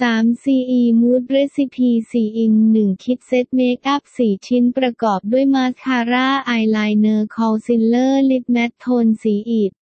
3 CE Mood Recipe 4 in 1 Kit Set Makeup 4 ชิ้นประกอบด้วยมาสคาร่า อายไลเนอร์ คอลซิลเลอร์ ลิปแมตโทนสีอิด